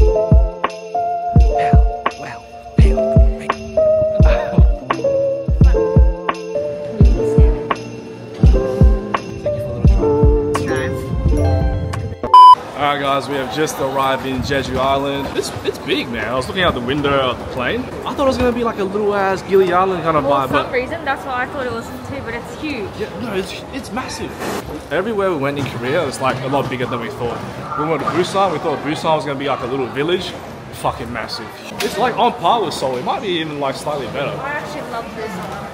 Alright guys, we have just arrived in Jeju Island. It's it's big man. I was looking out the window of the plane. I thought it was gonna be like a little ass Gili Island kind of For vibe, some but reason, that's what I thought it was too, but it's huge. yeah, no, it's it's massive. Everywhere we went in Korea, it's like a lot bigger than we thought. When we went to Busan, we thought Busan was gonna be like a little village. Fucking massive. It's like on par with Seoul. It might be even like slightly better. I actually love this.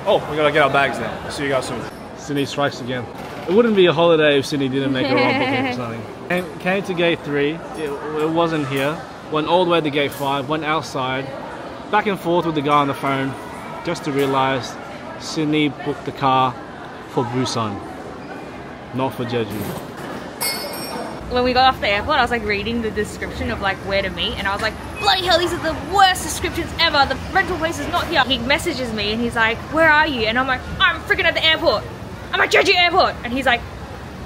Oh, we gotta get our bags then. See you guys soon. Sydney strikes again. It wouldn't be a holiday if Sydney didn't make a wrong booking or something. Came, came to gate three, it, it wasn't here. Went all the way to gate five, went outside, back and forth with the guy on the phone, just to realise Sydney booked the car for Busan, not for Jeju. When we got off the airport, I was like reading the description of like where to meet, and I was like, bloody hell, these are the worst descriptions ever. The rental place is not here. He messages me and he's like, where are you? And I'm like, I'm freaking at the airport. I'm at Jeju Airport. And he's like,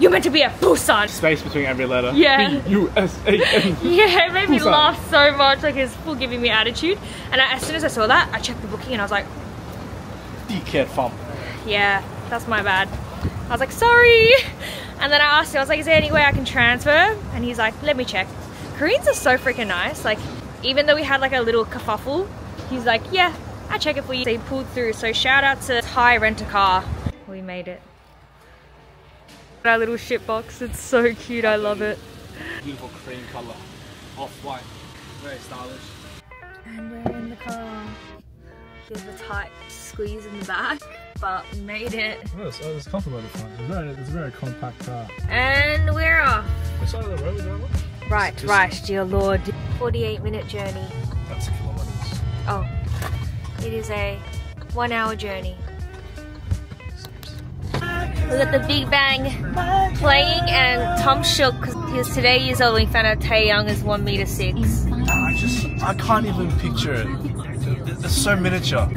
you're meant to be at Busan. Space between every letter. Yeah. B-U-S-A-N. Yeah, it made me laugh so much. Like he's full giving me attitude. And I, as soon as I saw that, I checked the booking and I was like, Dickhead fam. yeah, that's my bad. I was like, sorry. And then I asked him, I was like, is there any way I can transfer? And he's like, let me check. Koreans are so freaking nice. Like, even though we had like a little kerfuffle, he's like, yeah, I check it for you. So he pulled through. So shout out to Thai Rent a Car. We made it. Our little shit box. It's so cute. I love it. Beautiful cream colour. Off-white. Very stylish. And we're in the car. There's a tight squeeze in the back, but we made it. Oh, it's, oh, it's comfortable the front. It's, very, it's a very compact car. And we're off. Which side of the road is that one? Right, This- right, dear Lord. 48 minute journey. That's kilometres. Oh, it is a one hour journey. Look got the Big Bang playing, and Tom shook because today years old he found out Taeyang is one meter six. I just, I can't even picture it. It's so miniature.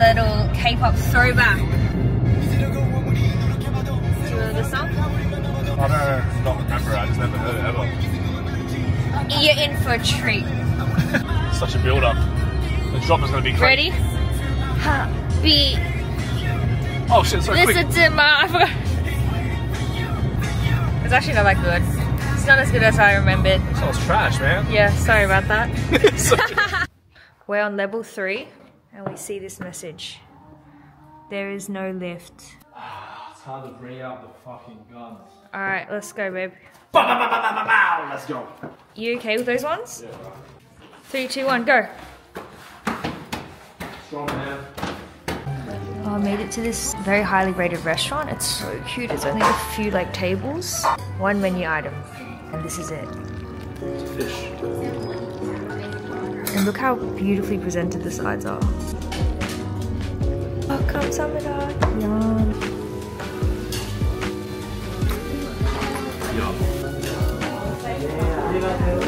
Little K-pop throwback. Do you know the song? I don't not remember. I just never heard it ever. You're in for a treat. Such a build up. The drop is gonna be Ready? crazy. Ha, beat. Oh shit! So Listen quick. to my. It's actually not that good. It's not as good as I remembered. Sounds trash, man. Yeah, sorry about that. We're on level three, and we see this message. There is no lift. Ah, it's hard to bring out the fucking guns. All right, let's go, babe. Bow, bow, bow. Let's go. You okay with those ones? Yeah, Three, two, one, go. strong man. Oh, I made it to this very highly rated restaurant. It's so cute. It's only a few like tables, one menu item, and this is it. Fish. And look how beautifully presented the sides are. Oh, Welcome, Samida. Yum.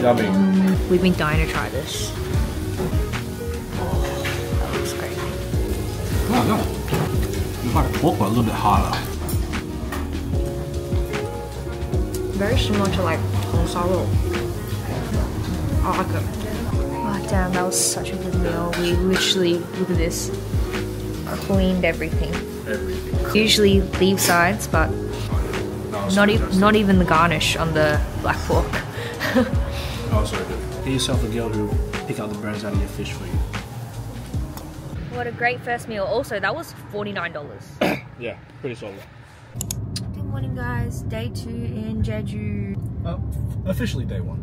Yummy. We've been dying to try this. It's like pork, but a little bit harder. Very similar to like Tongsa I like it. Oh damn, that was such a good meal. We literally, look at this, cleaned everything. Everything. Usually leave sides, but No, not even not even the garnish on the black pork. Oh, so good. Get yourself a girl who will pick out the bones out of your fish for you. What a great first meal. Also, that was forty nine dollars. Yeah, pretty solid. Good morning, guys. Day two in Jeju. Uh, officially day one.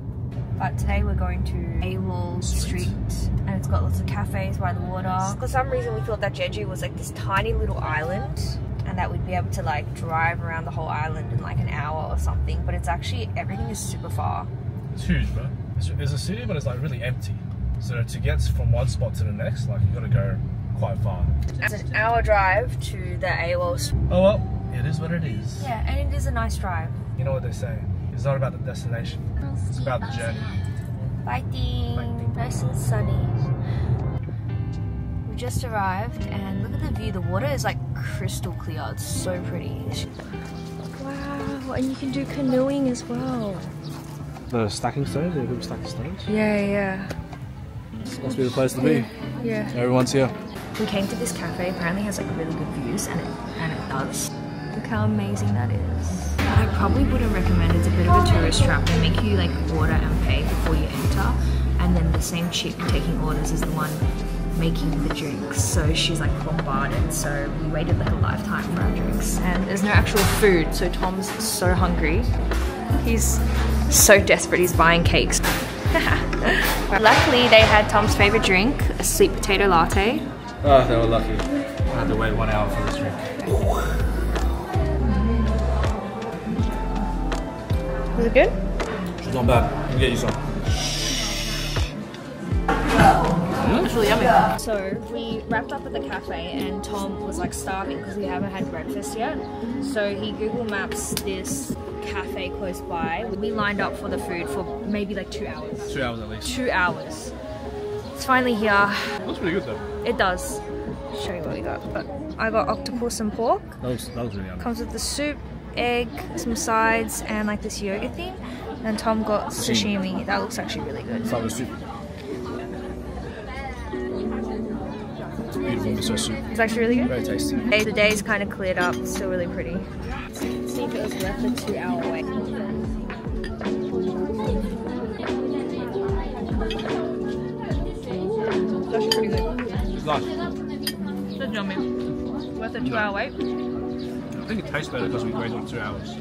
But today we're going to Aewol Street. Street and it's got lots of cafes by the water. For some reason we thought that Jeju was like this tiny little island and that we'd be able to like drive around the whole island in like an hour or something. But it's actually, everything is super far. It's huge, bro. It's, it's a city, but it's like really empty. So to get from one spot to the next, like you gotta go quite far. It's an hour drive to the Aewol. Oh well, it is what it is. Yeah, and it is a nice drive. You know what they say. It's not about the destination. It's about the journey. Fighting. Fighting. Nice and sunny. We just arrived and look at the view. The water is like crystal clear. It's so pretty. Wow, and you can do canoeing as well. The stacking stones, the little stacking stones. Yeah, yeah. This must be the place to be. Yeah. Everyone's here. We came to this cafe. Apparently, has like really good views, and it and it does. Look how amazing that is. I probably wouldn't recommend. It's a bit of a tourist trap. They make you like order and pay before you enter, and then the same chick taking orders is the one making the drinks. So she's like bombarded. So we waited like a lifetime for our drinks, and there's no actual food. So Tom's so hungry. He's so desperate. He's buying cakes. Luckily, they had Tom's favorite drink, a sweet potato latte. Oh, they were lucky. I had to wait one hour for this drink. Was it good? It's not bad. I'll get you some. Mm. It's really yummy. So we wrapped up at the cafe and Tom was like starving because we haven't had breakfast yet. So he Google Maps this cafe close by. We lined up for the food for maybe like two hours. Two hours at least. Two hours. It's finally here. Looks pretty good though. It does. Show you what we got. But I got octopus and pork. That looks, that looks really yummy. Comes with the soup, egg, some sides, and like this yogurt thing. And Tom got sashimi. That looks actually really good. Start with soup. It's beautiful miso soup. It's actually really good. Very tasty. Day, the day's kind of cleared up. It's still really pretty. See if it was worth the two hour wait. Yummy. Worth the two hour wait. I think it tastes better because we waited on two hours.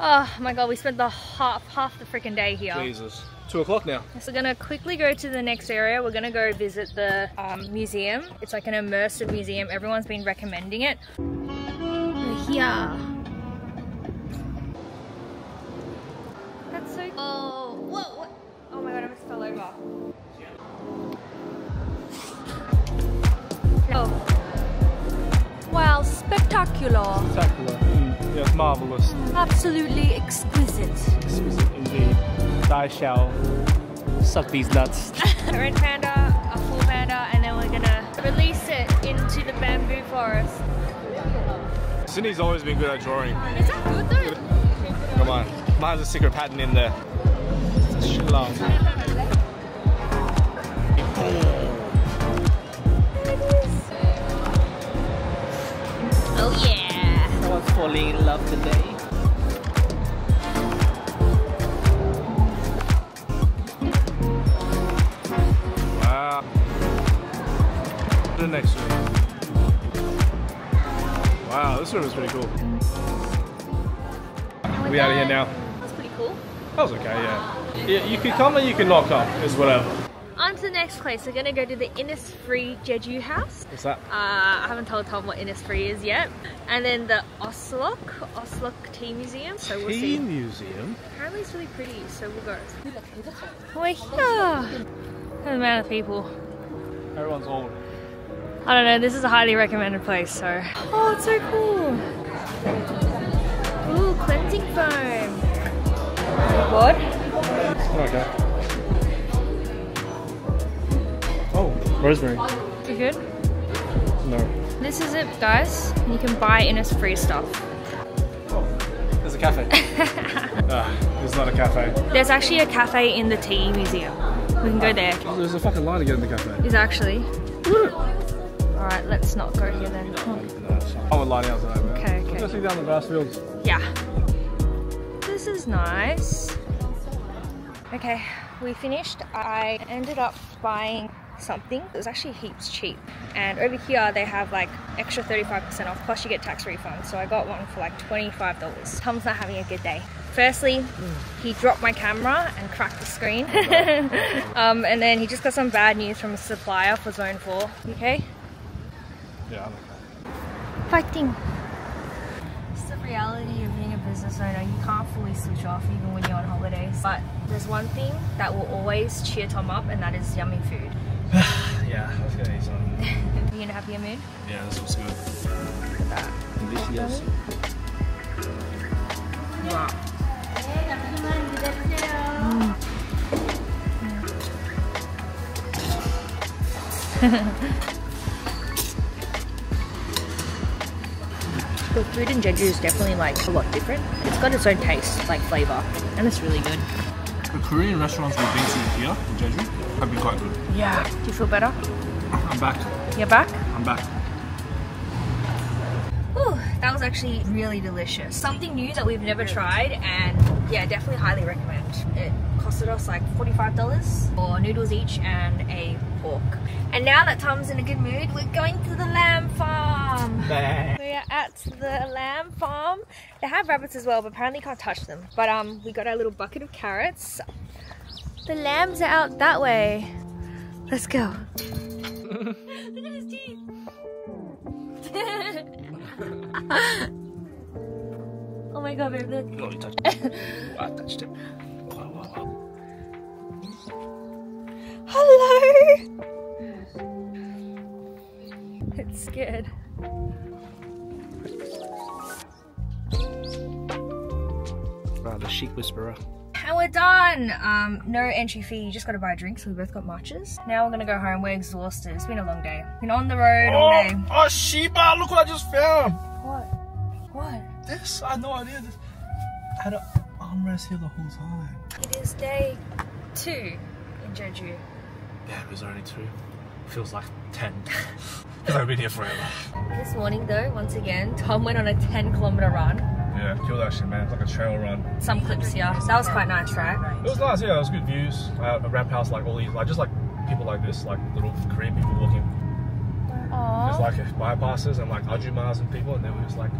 Oh my god, we spent the half half the freaking day here. Jesus. Two o'clock now. So we're gonna quickly go to the next area. We're gonna go visit the um, museum. It's like an immersive museum. Everyone's been recommending it. We're here. Wow, spectacular. Spectacular. Mm, yes, marvellous. Absolutely exquisite. Exquisite indeed. I shall suck these nuts. a red panda, a full panda, and then we're gonna release it into the bamboo forest. Sydney's always been good at drawing. Is that good though? Come on. Mine's a secret pattern in there. It's Shalom. Oh yeah. Someone's falling in love today. Wow. The next room. Wow, this room is pretty cool. We out of here now. That's pretty cool. That was okay, yeah. yeah. You can come or you can not come. It's whatever. On to the next place. We're gonna go to the Innisfree Jeju house. What's that? Uh, I haven't told Tom what Innisfree is yet. And then the Osulloc, Osulloc Tea Museum. So we'll Tea see. Museum. Apparently it's really pretty, so we'll go. We're here. The amount of people. Everyone's old. I don't know, this is a highly recommended place, so. Oh, it's so cool. Ooh, cleansing foam. What? Okay. Rosemary. You good? No. This is it, guys. You can buy Innisfree stuff. Oh, there's a cafe. ah, it's not a cafe. There's actually a cafe in the tea museum. We can go there. Oh, there's a fucking line to get in the cafe. Is actually. Alright, let's not go here then. I would line outside, man. Okay, okay. Let's see down the grass fields. Yeah. This is nice. Okay, we finished. I ended up buying something. It was actually heaps cheap. And over here they have like extra 35% off, plus you get tax refund. So I got one for like $25. Tom's not having a good day. Firstly, he dropped my camera and cracked the screen. um, and then he just got some bad news from a supplier for Zone 4. You okay? Yeah, I'm okay. Fighting. It's the reality of being a business owner. You can't fully switch off even when you're on holidays. But there's one thing that will always cheer Tom up, and that is yummy food. Yeah, let's get eat some. Are you in a happier mood? Yeah, this was good. Delicious. Wow. The food in Jeju is definitely like a lot different. It's got its own taste, like flavor, and it's really good. The Korean restaurants we've been to here in Jeju have been quite good. Yeah. Do you feel better? I'm back. You're back? I'm back. Ooh, that was actually really delicious. Something new that we've never tried and yeah, definitely highly recommend. It costed us like $45 for noodles each and a pork. And now that Tom's in a good mood, we're going to the lamb farm. We are at the lamb farm. They have rabbits as well, but apparently can't touch them. But um, we got our little bucket of carrots. The lambs are out that way. Let's go. Look at his teeth. oh my god, babe, look. Oh, you touched it. I touched it. Wow, wow, wow. It's scared. Wow, the chic whisperer. And we're done! Um, no entry fee, you just gotta buy drinks. drink, so we both got matches. Now we're gonna go home, we're exhausted. It's been a long day. Been on the road all day. oh, Sheba, look what I just found. What? What? This, I had no idea. This. I had an armrest here the whole time. It is day two in Jeju. Yeah, it was only two. Feels like 10. Because I've been here forever. This morning though, once again, Tom went on a 10 kilometer run. Yeah, killed that shit, man. It's like a trail run. Some clips here. That was quite nice, right? It was nice, yeah. It was good views. Uh, around past like all these, like just like people like this, like little Korean people walking. Aww. There's like bypasses and like ajumas and people, and they were just like,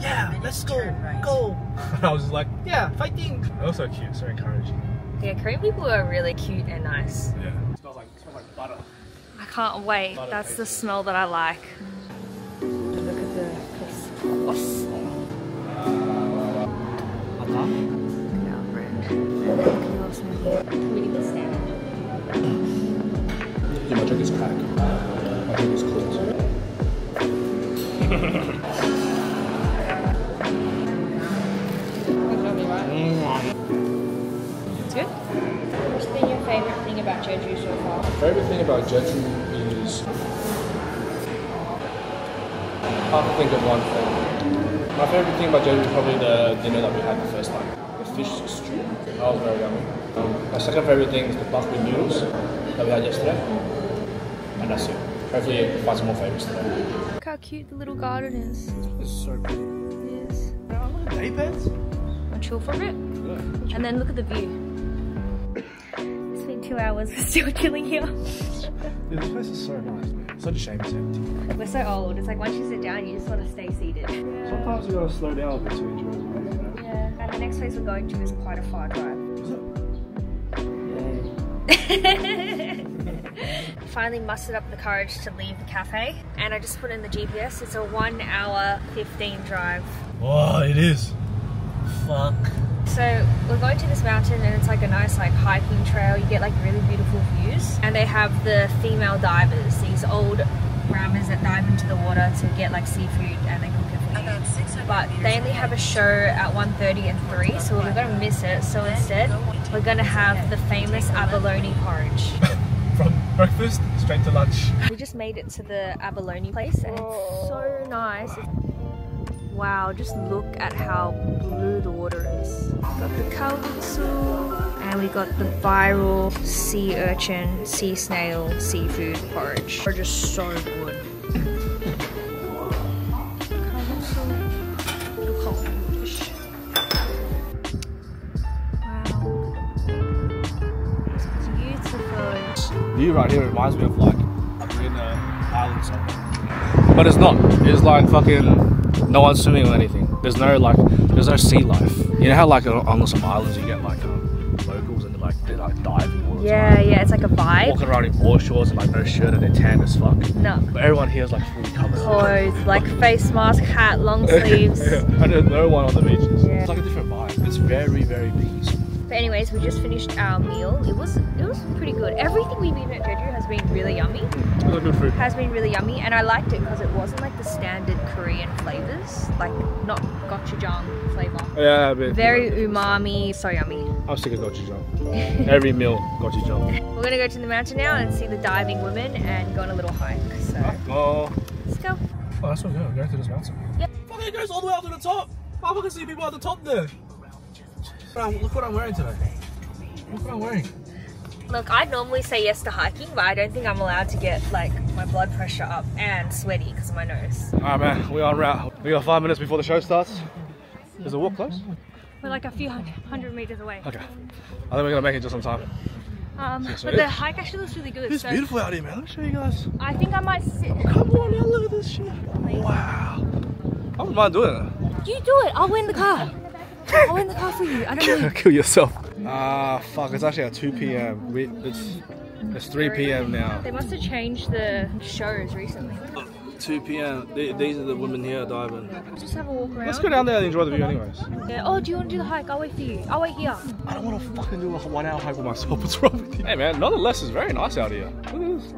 yeah, let's go, go. And I was just like, yeah, fighting. It was so cute, so encouraging. Yeah, Korean people are really cute and nice. Yeah. Can't wait. That's the smell that I like. Look at the sauce. Our bread. Who else we need? The stand. Yeah, my drink is crack. My drink is. It's good. What's been your favorite thing about Jeju so far? My favorite thing about Jeju is hard to think of one thing. My favorite thing about Jeju is probably the dinner that we had the first time. The fish stew. That was very yummy. Um, my second favorite thing is the buckwheat noodles that we had yesterday. And that's it. Hopefully find some more favorites today. Look how cute the little garden is. It's so pretty. It is. Beds? Want to chill for a bit? Yeah. And then look at the view. It's been two hours, we're still chilling here. Dude, this place is so nice, man. Such a shame it's empty. We're so old, it's like once you sit down, you just want to stay seated. Sometimes you gotta slow down a bit to enjoy the view, you know? Yeah, and the next place we're going to is quite a far drive. Finally mustered up the courage to leave the cafe, and I just put in the GPS. It's a one hour 15 drive. Oh, it is. Fuck. So we're going to this mountain, and it's like a nice like hiking trail. You get like really beautiful views, and they have the female divers, these old rammers that dive into the water to get like seafood, and they cook it for you. But they only have a show at 1.30 and 3, so we're gonna miss it. So instead, we're gonna have the famous abalone porridge. From breakfast straight to lunch. We just made it to the abalone place and it's so nice. Wow, just look at how blue the water is. Got the kalguksu and we got the viral sea urchin, sea snail, seafood porridge. They're just so good. View right here reminds me of like we're island somewhere. But it's not. It's like fucking no one's swimming or anything. There's no like there's no sea life. You know how like on some islands you get like um, locals and they're like they're like diving all the Yeah, time. yeah, it's like a vibe. Walking around in board shorts and like no shirt and they're tan as fuck. No. But everyone here is like fully covered. clothes, like face mask, hat, long sleeves. yeah. And there's no one on the beaches. Yeah. It's like a different vibe. It's very, very peaceful. But anyways, we just finished our meal. It was it was pretty good. Everything we've eaten at Jeju has been really yummy. It's a good food. Has been really yummy, and I liked it because it wasn't like the standard Korean flavors, like not gochujang flavor. Yeah, a. Very umami, so yummy. I'm sick of gochujang. Every meal, gochujang. We're gonna go to the mountain now and see the diving women and go on a little hike. So Oh. let's go. Oh, that's what we're going. We're going to this mountain. Yep. Fucking it goes all the way up to the top. I can see people at the top there. Bro, look what I'm wearing today. Look what I'm wearing. Look, I normally say yes to hiking, but I don't think I'm allowed to get like my blood pressure up and sweaty because of my nose. Alright man, we're on route. We got five minutes before the show starts. Is the walk close? We're like a few hundred, hundred meters away. Okay. I think we're gonna make it just on time. Um, so but the hike actually looks really good. It's so beautiful out here, man. Let me show you guys. I think I might sit. Come on, man. Look at this shit. Wow. I wouldn't mind doing it. You do it. I'll win the car. I'll win the car for you. I don't know. Kill yourself. Ah, fuck. It's actually at 2 p.m. We, it's, it's 3 p.m. now. They must have changed the shows recently. 2 p.m. These are the women here diving. Just have a walk around. Let's go down there and enjoy the view, anyways. Yeah. Oh, do you want to do the hike? I'll wait for you. I'll wait here. I don't want to fucking do a one hour hike with myself. What's wrong with you? Hey, man. Nonetheless, it's very nice out here. Look at this.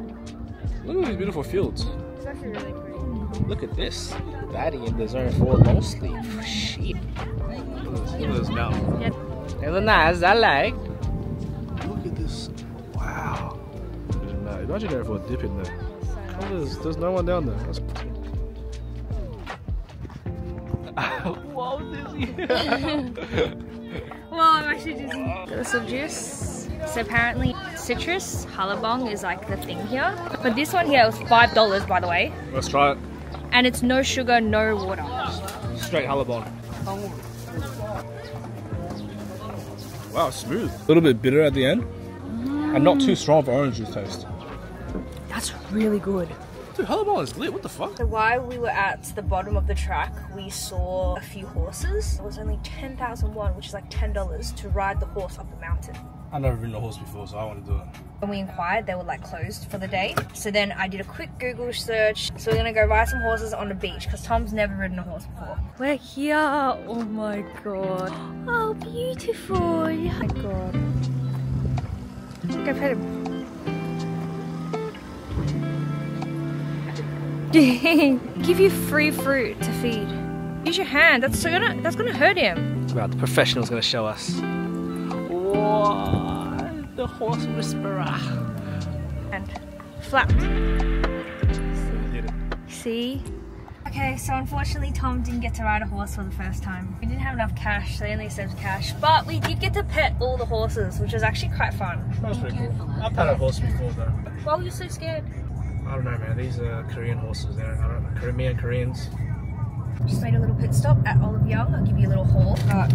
Look at these beautiful fields. It's actually really pretty. Look at this. Daddy in the zone for long sleeve. Shit. Look at this mountain. Yep. It's nice, I like. Look at this. Wow. Imagine that. Imagine there for a dip in there. Oh, there's, there's no one down there. That's... Whoa, Dizzy. Well, I'm actually just got some juice. So apparently, citrus halabong is like the thing here. But this one here was five dollars, by the way, Let's try it. And it's no sugar, no water. Straight halabong. Wow, smooth. A little bit bitter at the end. And not too strong for orange juice taste. That's really good. Dude, halabong is lit. What the fuck? So while we were at the bottom of the track, we saw a few horses. It was only 10,000 won, which is like $10 to ride the horse up the mountain. I've never ridden a horse before, so I want to do it. When we inquired, they were like closed for the day. So then I did a quick Google search. So we're gonna go ride some horses on the beach because Tom's never ridden a horse before. We're here. Oh my god. Oh, beautiful. Oh my god. Go pet him. Give you free fruit to feed. Use your hand. That's so gonna that's gonna hurt him. Well, the professional's gonna show us. Whoa, the horse whisperer. And flap. See? Okay, so unfortunately Tom didn't get to ride a horse for the first time. We didn't have enough cash, so they only saved cash. But we did get to pet all the horses, which was actually quite fun. That was pretty cool. I've had a horse before though. Why were you so scared? I don't know, man. These are Korean horses. They're I don't know, Korean Koreans. Just made a little pit stop at Olive Young. I'll give you a little haul. Got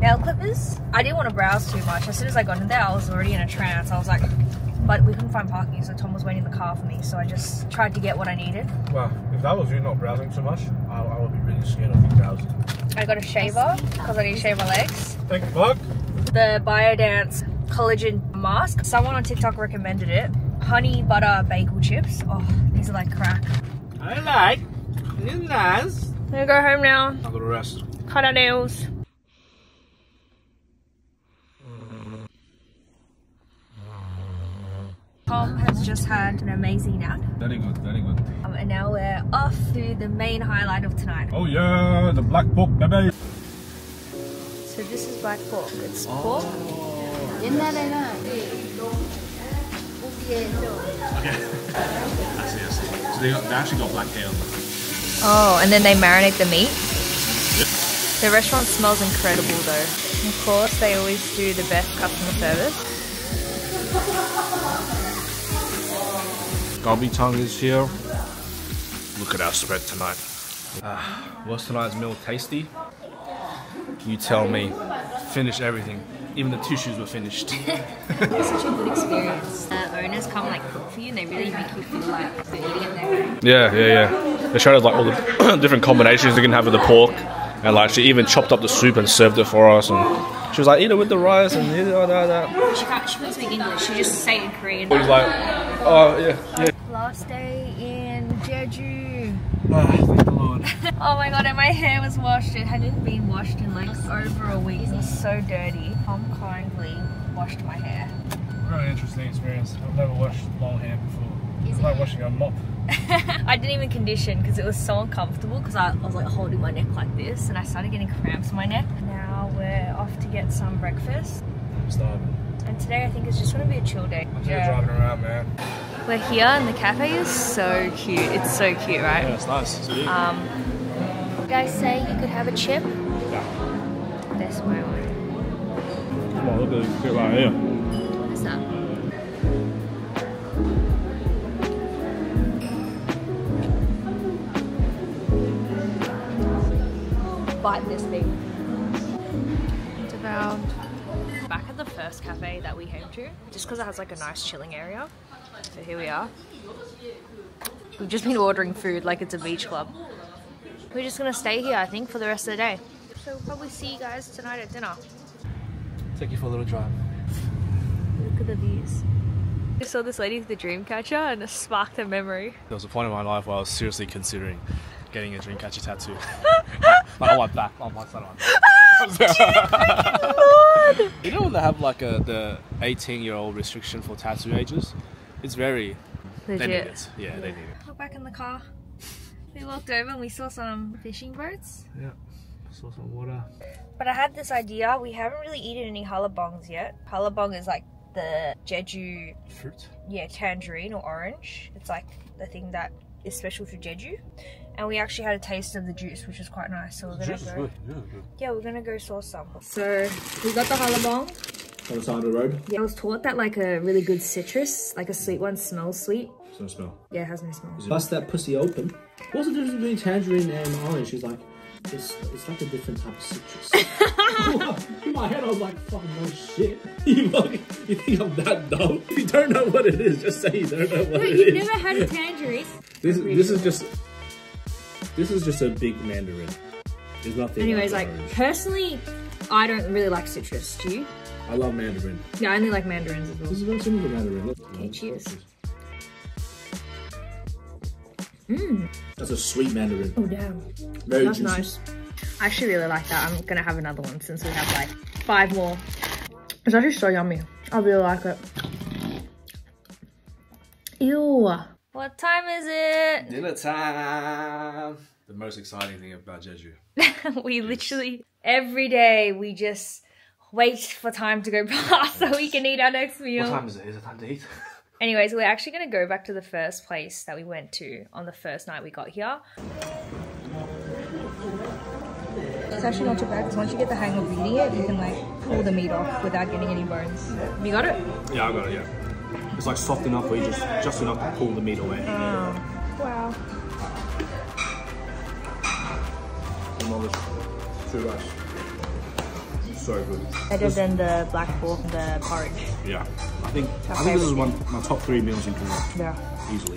nail clippers. I didn't want to browse too much. As soon as I got in there, I was already in a trance. I was like, but we couldn't find parking, so Tom was waiting in the car for me. So I just tried to get what I needed. Well, if that was you not browsing too much, I, I would be really scared of you browsing. I got a shaver because I need to shave my legs. Thank you, fuck. the Biodance collagen mask. Someone on TikTok recommended it. Honey butter bagel chips. Oh, these are like crack. I like. It's nice. I'm gonna go home now. I'll go to rest. Cut our nails. Tom has just had an amazing nap, Very good, very good. um, and now we're off to the main highlight of tonight. Oh yeah, the black book, baby. So this is black pork. It's pork. 옛날에는 Okay. I see, I see. So they, got, they actually got black tail. Oh, and then they marinate the meat. The restaurant smells incredible though. Of course, they always do the best customer service. Gobby tongue is here. Look at our spread tonight. Ah, was tonight's meal tasty? You tell me. Finish everything. Even the tissues were finished. It's such a good experience. The owners come like cook for you and they really make you feel like you're eating at their home. yeah, yeah, yeah. They showed us like all the different combinations you can have with the pork. And like she even chopped up the soup and served it for us. And she was like, eat it with the rice and eat it like that. She can't, she couldn't speak English. She just say it in Korean. He was like, oh yeah, yeah. Last day in Jeju. Ah, thank the Lord. Oh my god, and my hair was washed. It hadn't been washed in like over a week. It was so dirty. Tom kindly washed my hair. Really interesting experience. I've never washed long hair before. It's like washing a mop. I didn't even condition because it was so uncomfortable because I, I was like holding my neck like this and I started getting cramps in my neck. Now we're off to get some breakfast. I'm starving. And today I think it's just gonna be a chill day. I'm yeah. driving around, man. We're here and the cafe is so cute. It's so cute, right? Yeah, it's nice. It's um, you guys say you could have a chip? Yeah. This way. Come on, look at this chip right here. What's that? bite this thing. It's about first cafe that we came to, just because it has like a nice chilling area. So here we are. We've just been ordering food like it's a beach club. We're just gonna stay here, I think, for the rest of the day. So we'll probably see you guys tonight at dinner. Take you for a little drive. Look at the views. I saw this lady with the dream catcher and it sparked a memory. There was a point in my life where I was seriously considering getting a Dreamcatcher tattoo. like on my back, on my side of my back. You know when they have like a the 18 year old restriction for tattoo ages? It's very they need Legit. it. Yeah, they need it. We're back in the car. We walked over and we saw some fishing boats. Yeah. Saw some water. But I had this idea. We haven't really eaten any halabongs yet. Halabong is like the Jeju, Fruit. yeah, tangerine or orange. It's like the thing that is special to Jeju. And we actually had a taste of the juice, which was quite nice. So we're gonna go. Yeah, we're gonna go source some. So we got the halabong. On the side of the road. Yeah, I was taught that like a really good citrus, like a sweet one, smells sweet. It's no smell. Yeah, it has no smell. Bust that pussy open. What's the difference between tangerine and orange? She's like, it's, it's like a different type of citrus. In my head, I was like, fucking no shit. You fucking, you think I'm that dumb? If you don't know what it is, just say you don't know what it You've never had a tangerine? This, this is just, this is just a big mandarin. There's nothing. Anyways, like, orange. personally, I don't really like citrus. Do you? I love mandarin. Yeah, I only like mandarins as well. This is very similar to mandarin. Okay, cheers. Mmm. That's a sweet mandarin. Oh damn, Very that's juicy. nice. I actually really like that. I'm gonna have another one since we have like five more. It's actually so yummy. I really like it. Ew. What time is it? Dinner time. The most exciting thing about Jeju. we literally every day we just wait for time to go past so we can eat our next meal. What time is it? Is it time to eat? Anyways, we're actually going to go back to the first place that we went to on the first night we got here. It's actually not too bad because once you get the hang of eating it, you can like pull the meat off without getting any bones. You got it? Yeah, I got it. Yeah. It's like soft enough where you just just enough to pull the meat away. Oh, wow. Too much. So good. Better than the black pork and the porridge. Yeah. I think I think this is one my top three meals in Korea Yeah. easily.